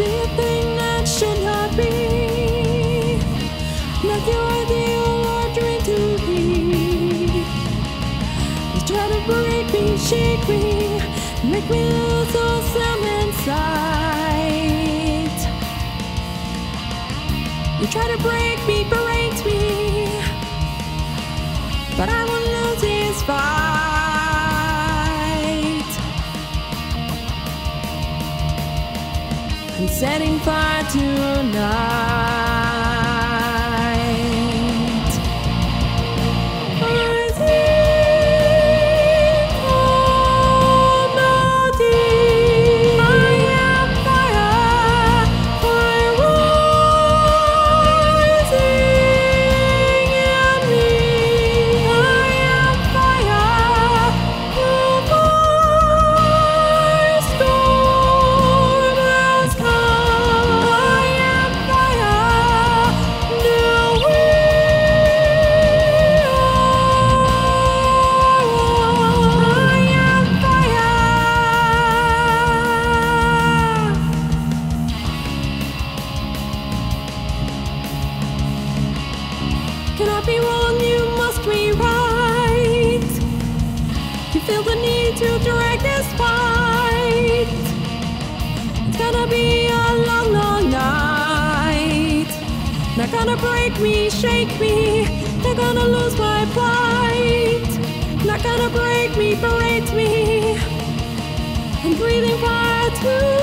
That should not be. Like your ideal or dream to be. You try to break me, shake me, make me lose all sound inside. You try to break me, me, but I won't lose this fight. I'm setting fire tonight. Rising be a long, long night. They're gonna break me, shake me. They're gonna lose my plight. They're gonna break me, berate me. I'm breathing fire tonight.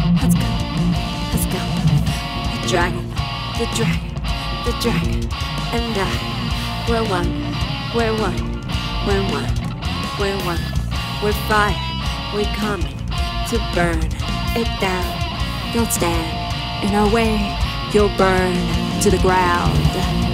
Has come, has come. The dragon, the dragon, the dragon, and I, we're one, we're one, we're one, we're one, we're fire, we're coming to burn it down. Don't stand in our way, you'll burn to the ground.